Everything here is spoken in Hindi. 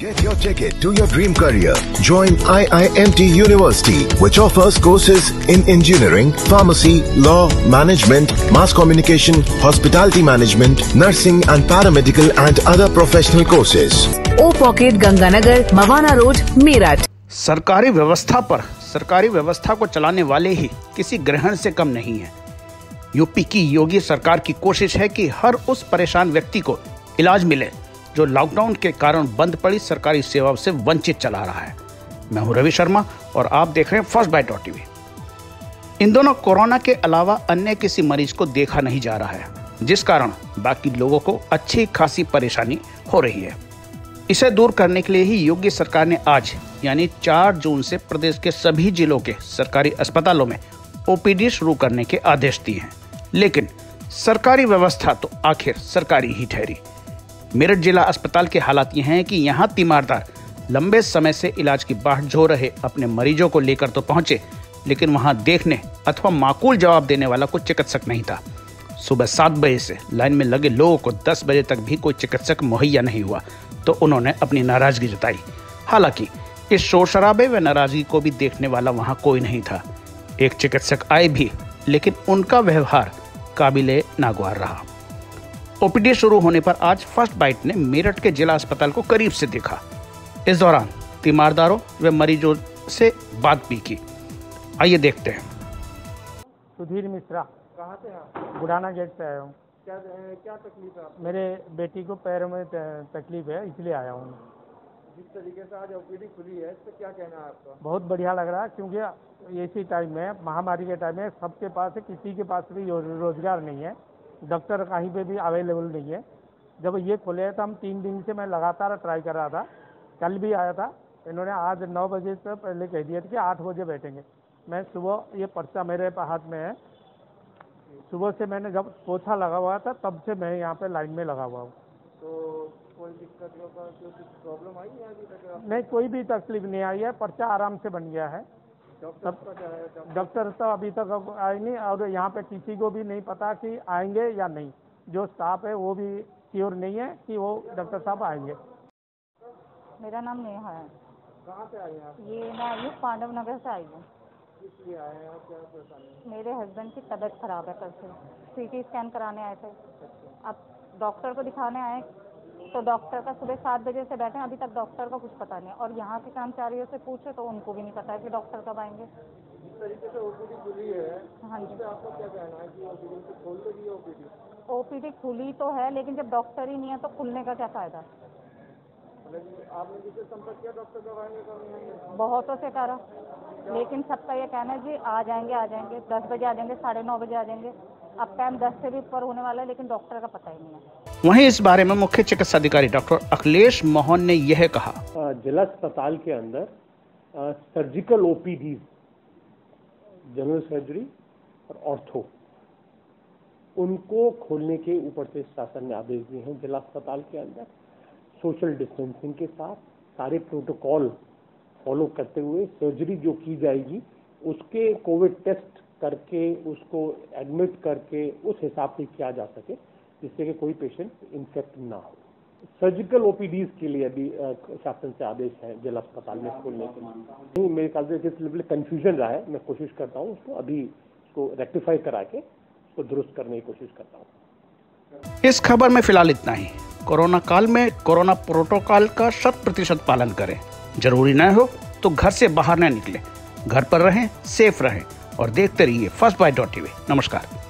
Get your ticket to your dream career. Join IIMT University, which offers courses in engineering, pharmacy, law, management, mass communication, hospitality management, nursing and paramedical and other professional courses. O pocket Ganganagar Mawana road Meerut सरकारी व्यवस्था पर सरकारी व्यवस्था को चलाने वाले ही किसी ग्रहण से कम नहीं है यूपी की योगी सरकार की कोशिश है कि हर उस परेशान व्यक्ति को इलाज मिले जो लॉकडाउन के कारण बंद पड़ी सरकारी सेवाओं से वंचित चला रहा है। मैं हूँ रवि शर्मा और आप देख रहे हैं फ़र्स्ट बाइट डॉट टीवी इन दोनों कोरोना के अलावा अन्य किसी मरीज़ को देखा नहीं जा रहा है, जिस कारण बाकी लोगों को अच्छी खासी परेशानी हो रही है। इसे दूर करने के लिए ही योगी सरकार ने आज, यानी 4 जून से प्रदेश के सभी जिलों के सरकारी अस्पतालों में ओपीडी शुरू करने के आदेश दिए हैं। लेकिन सरकारी व्यवस्था तो आखिर सरकारी ही ठहरी। मेरठ जिला अस्पताल के हालात ये हैं कि यहाँ तीमारदार लंबे समय से इलाज की बाट झो रहे अपने मरीजों को लेकर तो पहुँचे, लेकिन वहाँ देखने अथवा माकूल जवाब देने वाला कोई चिकित्सक नहीं था। सुबह सात बजे से लाइन में लगे लोगों को दस बजे तक भी कोई चिकित्सक मुहैया नहीं हुआ तो उन्होंने अपनी नाराज़गी जताई। हालाँकि, इस शोर शराबे व नाराज़गी को भी देखने वाला वहाँ कोई नहीं था। एक चिकित्सक आए भी, लेकिन उनका व्यवहार काबिले नागवार रहा। ओपीडी शुरू होने पर आज फ़र्स्ट बाइट ने मेरठ के जिला अस्पताल को करीब से देखा। इस दौरान तीमारदारों व मरीजों से बात भी की। आइए देखते हैं। सुधीर मिश्रा कहाँ से आप बुढ़ाना गेट से आया हूँ। क्या क्या तकलीफ़ है मेरे बेटी को पैरों में तकलीफ़ है इसलिए आया हूँ। जिस तरीके से आज ओपीडी खुली है इस पर क्या कहना है आपका? बहुत बढ़िया लग रहा है क्योंकि इसी टाइम में महामारी के टाइम में सबके पास है किसी के पास भी रोज़गार नहीं है। डॉक्टर कहीं पे भी अवेलेबल नहीं है। जब ये खुले हैं तो हम तीन दिन से मैं लगातार ट्राई कर रहा था। कल भी आया था। इन्होंने आज नौ बजे से पहले कह दिया था कि आठ बजे बैठेंगे। मैं सुबह ये पर्चा मेरे हाथ में है। सुबह से मैंने जब पोछा लगा हुआ था तब से मैं यहाँ पे लाइन में लगा हुआ हूँ। तो कोई दिक्कत प्रॉब्लम आई है अभी तक? नहीं कोई भी तकलीफ़ नहीं आई है। पर्चा आराम से बन गया है। डॉक्टर तो अभी तक आए नहीं और यहाँ पे किसी को भी नहीं पता कि आएँगे या नहीं। जो स्टाफ है वो भी श्योर नहीं है कि वो डॉक्टर साहब आएँगे। मेरा नाम नेहा है। कहाँ से आए हैं ये मैं आई हूँ पांडव नगर से आई हूँ। किस लिए आए हैं आप क्या परेशानी है? मेरे हस्बैंड की तबीयत खराब है कल से। सीटी स्कैन कराने आए थे। अब डॉक्टर को दिखाने आए तो डॉक्टर का सुबह सात बजे से बैठे हैं अभी तक डॉक्टर का कुछ पता नहीं और यहाँ के कर्मचारियों से पूछे तो उनको भी नहीं पता है कि डॉक्टर कब आएँगे। हाँ। जी। पे आपका क्या कहना है कि ओपीडी को खोल तो है लेकिन जब डॉक्टर ही नहीं है तो खुलने का क्या फ़ायदा? आपने जिससे संपर्क किया? डॉक्टर कब आएँगे कब नहीं आएँगे? बहुतों से करा। लेकिन सबका ये कहना है जी आ जाएँगे आ जाएँगे। दस बजे आ जाएँगे साढ़े नौ बजे आ जाएँगे। अब टाइम दस से भी ऊपर होने वाला है लेकिन डॉक्टर का पता ही नहीं है। वहीं इस बारे में मुख्य चिकित्सा अधिकारी डॉक्टर अखिलेश मोहन ने यह कहा। जिला अस्पताल के अंदर सर्जिकल ओपीडी जनरल सर्जरी और ऑर्थो उनको खोलने के ऊपर से शासन ने आदेश दिए हैं जिला अस्पताल के अंदर। सोशल डिस्टेंसिंग के साथ सारे प्रोटोकॉल फॉलो करते हुए सर्जरी जो की जाएगी उसके कोविड टेस्ट करके, उसको एडमिट करके, उस हिसाब से किया जा सके, जिससे कि कोई पेशेंट इन्फेक्ट ना हो। सर्जिकल ओपीडीज के लिए अभी शासन से आदेश है, जिला अस्पताल में खोलने के नहीं, मेरे ख्याल से किस लेवल कंफ्यूजन रहा है, मैं कोशिश करता हूँ, उसको अभी उसको रेक्टिफाई करा के, उसको दुरुस्त करने की कोशिश करता हूँ। इस खबर में फ़िलहाल इतना ही। कोरोना काल में कोरोना प्रोटोकॉल का शत प्रतिशत पालन करें। ज़रूरी न हो तो घर से बाहर न निकले। घर पर रहें, सेफ़ रहें। और देखते रहिए फ़र्स्ट बाइट डॉट टीवी नमस्कार।